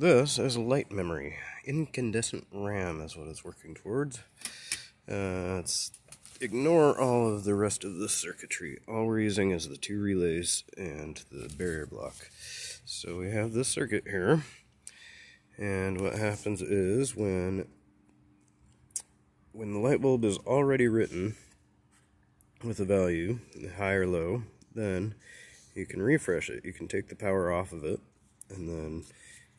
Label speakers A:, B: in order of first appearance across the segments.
A: This is light memory. Incandescent RAM is what it's working towards. Uh, it's ignore all of the rest of the circuitry. All we're using is the two relays and the barrier block. So we have this circuit here. And what happens is when when the light bulb is already written with a value, high or low, then you can refresh it. You can take the power off of it and then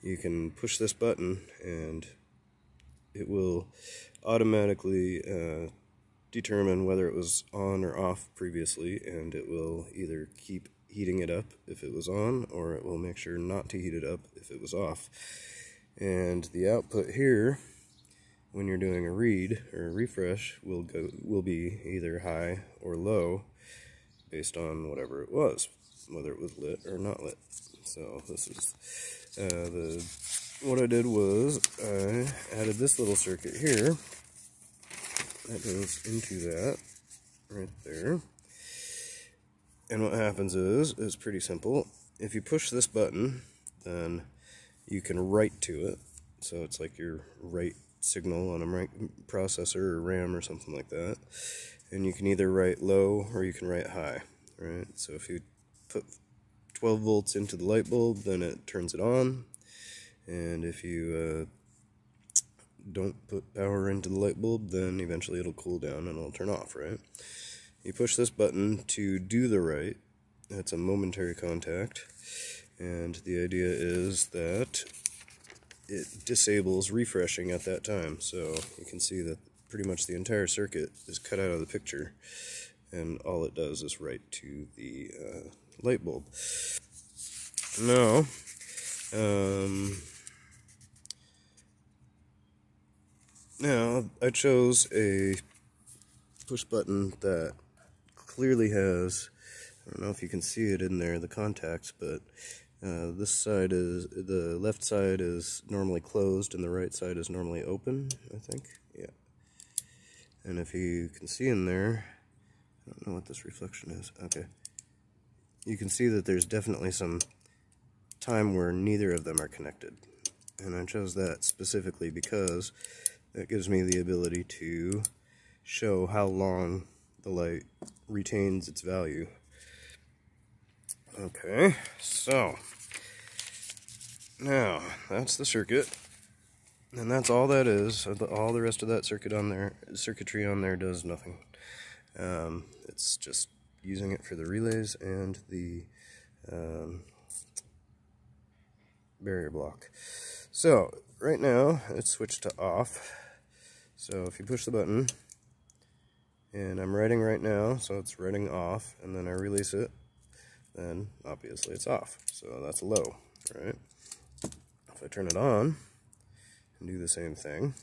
A: you can push this button and it will automatically uh, determine whether it was on or off previously and it will either keep heating it up if it was on or it will make sure not to heat it up if it was off. And the output here when you're doing a read or a refresh will go will be either high or low based on whatever it was whether it was lit or not lit so this is uh, the what I did was I added this little circuit here. That goes into that right there. And what happens is it's pretty simple. If you push this button then you can write to it. So it's like your write signal on a processor or RAM or something like that. And you can either write low or you can write high right? So if you put 12 volts into the light bulb, then it turns it on. And if you uh, don't put power into the light bulb, then eventually it'll cool down and it'll turn off, right? You push this button to do the write. That's a momentary contact. And the idea is that it disables refreshing at that time. So you can see that pretty much the entire circuit is cut out of the picture. And all it does is write to the uh, light bulb. Now, um, now I chose a push button that clearly has, I don't know if you can see it in there, the contacts, but uh, this side is, the left side is normally closed and the right side is normally open, I think, yeah. And if you can see in there, I don't know what this reflection is, okay you can see that there's definitely some time where neither of them are connected. And I chose that specifically because that gives me the ability to show how long the light retains its value. Okay, so now that's the circuit. And that's all that is. All the rest of that circuit on there, circuitry on there does nothing. Um, it's just using it for the relays and the um, barrier block. So, right now, it's switched to off. So if you push the button, and I'm writing right now, so it's writing off, and then I release it, then obviously it's off. So that's low, right? If I turn it on, and do the same thing,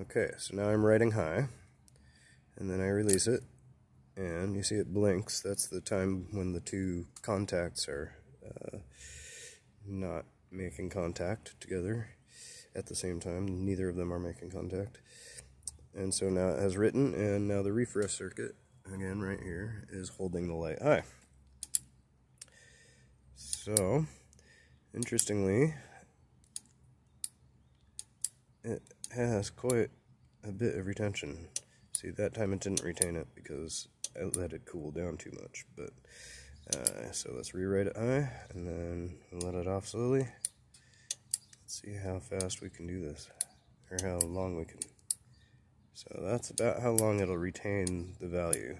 A: okay, so now I'm writing high, and then I release it, and you see it blinks. That's the time when the two contacts are uh, not making contact together at the same time. Neither of them are making contact. And so now it has written, and now the refresh circuit, again right here, is holding the light high. So, interestingly, it has quite a bit of retention. See, that time it didn't retain it because let it cool down too much. But uh, So let's rewrite it I, and then let it off slowly. Let's see how fast we can do this, or how long we can. So that's about how long it'll retain the value,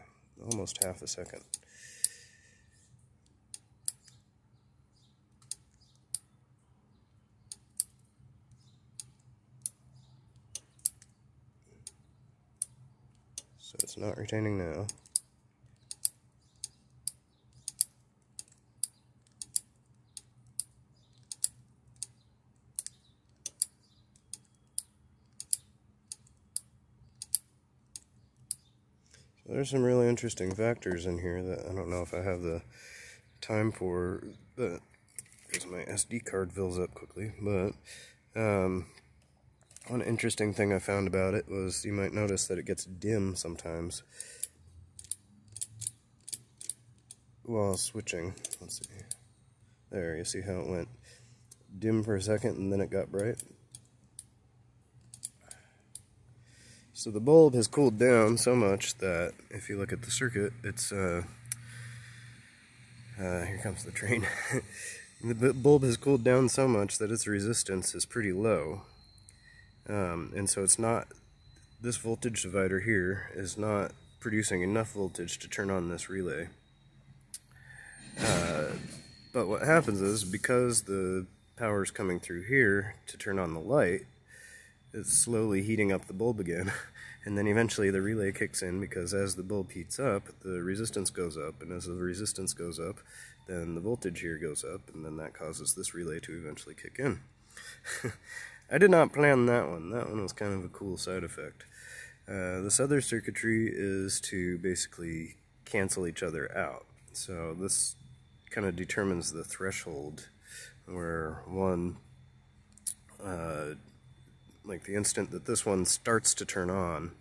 A: almost half a second. So it's not retaining now. There's some really interesting factors in here that I don't know if I have the time for, but because my SD card fills up quickly. But um, one interesting thing I found about it was you might notice that it gets dim sometimes while switching. Let's see. There, you see how it went dim for a second and then it got bright. So the bulb has cooled down so much that if you look at the circuit, it's, uh, uh, here comes the train. the bulb has cooled down so much that its resistance is pretty low. Um, and so it's not, this voltage divider here is not producing enough voltage to turn on this relay. Uh, but what happens is, because the power is coming through here to turn on the light, it's slowly heating up the bulb again. and then eventually the relay kicks in because as the bulb heats up, the resistance goes up, and as the resistance goes up, then the voltage here goes up, and then that causes this relay to eventually kick in. I did not plan that one. That one was kind of a cool side effect. Uh, this other circuitry is to basically cancel each other out. So this kind of determines the threshold where one, uh, like the instant that this one starts to turn on,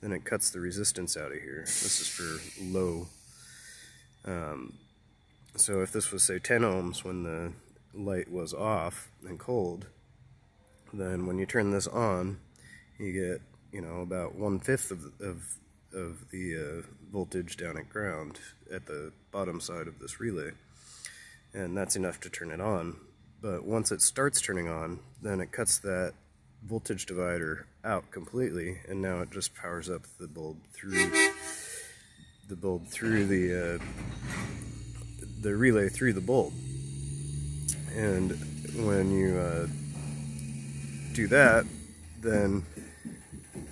A: then it cuts the resistance out of here. This is for low. Um, so if this was say 10 ohms when the light was off and cold, then when you turn this on, you get, you know, about one-fifth of, of, of the uh, voltage down at ground at the bottom side of this relay and that's enough to turn it on. But once it starts turning on, then it cuts that voltage divider out completely, and now it just powers up the bulb through the bulb through the uh, the relay through the bulb. And when you uh, do that, then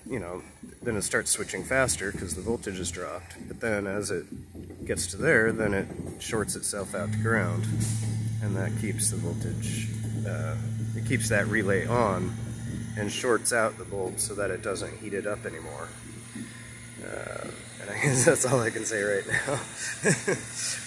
A: you know then it starts switching faster because the voltage is dropped. But then as it gets to there, then it shorts itself out to ground, and that keeps the voltage, uh, it keeps that relay on and shorts out the bulb so that it doesn't heat it up anymore. Uh, and I guess that's all I can say right now.